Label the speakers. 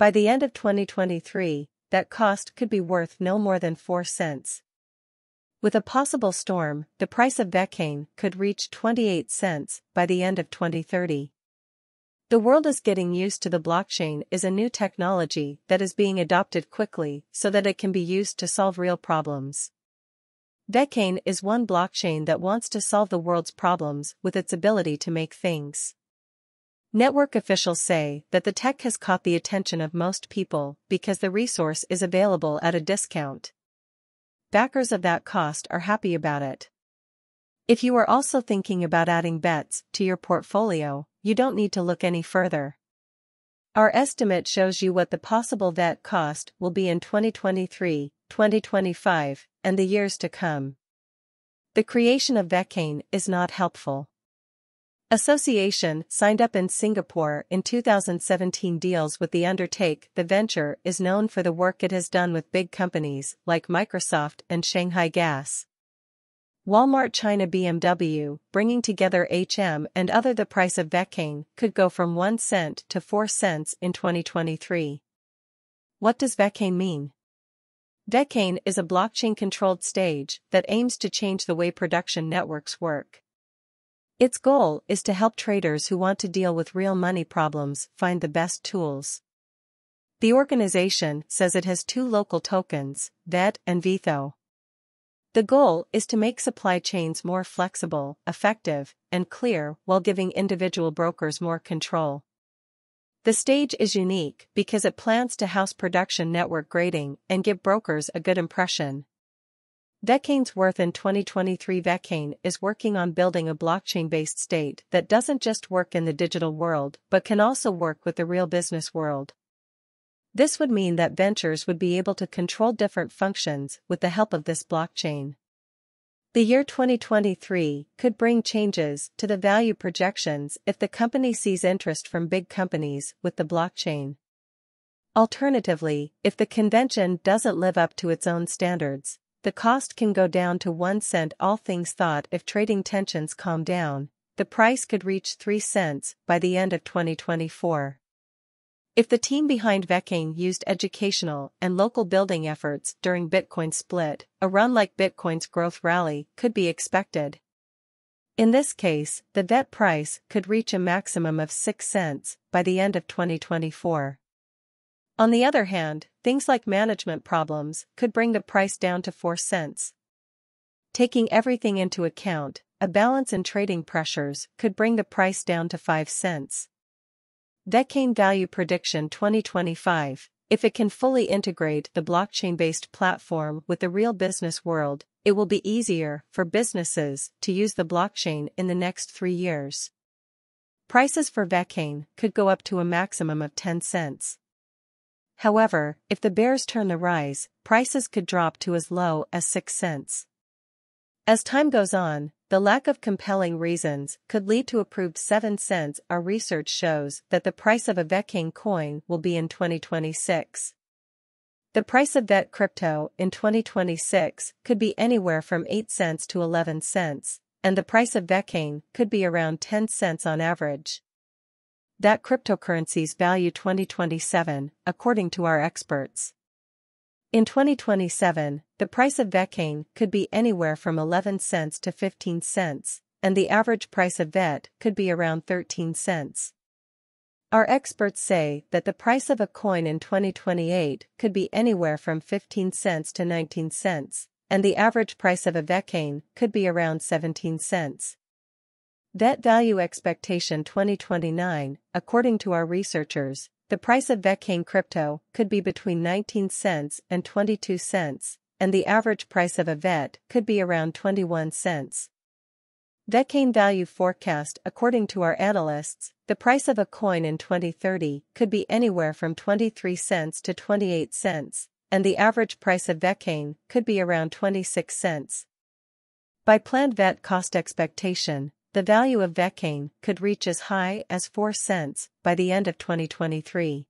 Speaker 1: By the end of 2023, that cost could be worth no more than 4 cents. With a possible storm, the price of VeChain could reach 28 cents by the end of 2030. The world is getting used to the blockchain is a new technology that is being adopted quickly so that it can be used to solve real problems. VeChain is one blockchain that wants to solve the world's problems with its ability to make things. Network officials say that the tech has caught the attention of most people because the resource is available at a discount. Backers of that cost are happy about it. If you are also thinking about adding bets to your portfolio, you don't need to look any further. Our estimate shows you what the possible vet cost will be in 2023, 2025, and the years to come. The creation of VeChain is not helpful. Association signed up in Singapore in 2017 deals with the Undertake. The venture is known for the work it has done with big companies like Microsoft and Shanghai Gas. Walmart China BMW, bringing together HM and other the price of VeChain could go from 1 cent to 4 cents in 2023. What does VeChain mean? VeChain is a blockchain-controlled stage that aims to change the way production networks work. Its goal is to help traders who want to deal with real money problems find the best tools. The organization says it has two local tokens, VET and VETHO. The goal is to make supply chains more flexible, effective, and clear while giving individual brokers more control. The stage is unique because it plans to house production network grading and give brokers a good impression. VeChain's worth in 2023 VeChain is working on building a blockchain-based state that doesn't just work in the digital world but can also work with the real business world. This would mean that ventures would be able to control different functions with the help of this blockchain. The year 2023 could bring changes to the value projections if the company sees interest from big companies with the blockchain. Alternatively, if the convention doesn't live up to its own standards, the cost can go down to 1 cent all things thought if trading tensions calm down, the price could reach 3 cents by the end of 2024. If the team behind VeChain used educational and local building efforts during Bitcoin split, a run like Bitcoin's growth rally could be expected. In this case, the VET price could reach a maximum of 6 cents by the end of 2024. On the other hand, things like management problems could bring the price down to 4 cents. Taking everything into account, a balance in trading pressures could bring the price down to 5 cents. VeChain Value Prediction 2025 If it can fully integrate the blockchain-based platform with the real business world, it will be easier for businesses to use the blockchain in the next three years. Prices for VeChain could go up to a maximum of 10 cents. However, if the bears turn the rise, prices could drop to as low as 6 cents. As time goes on, the lack of compelling reasons could lead to approved 7 cents. Our research shows that the price of a VeChain coin will be in 2026. The price of VET crypto in 2026 could be anywhere from 8 cents to 11 cents, and the price of VeChain could be around 10 cents on average. That cryptocurrencies value 2027, according to our experts. In 2027, the price of VeChain could be anywhere from 11 cents to 15 cents, and the average price of VET could be around 13 cents. Our experts say that the price of a coin in 2028 could be anywhere from 15 cents to 19 cents, and the average price of a VeChain could be around 17 cents. VET value expectation 2029, according to our researchers, the price of VeChain crypto could be between 19 cents and 22 cents, and the average price of a VET could be around 21 cents. VeChain value forecast According to our analysts, the price of a coin in 2030 could be anywhere from 23 cents to 28 cents, and the average price of VeChain could be around 26 cents. By planned VET cost expectation, the value of VeChain could reach as high as 4 cents by the end of 2023.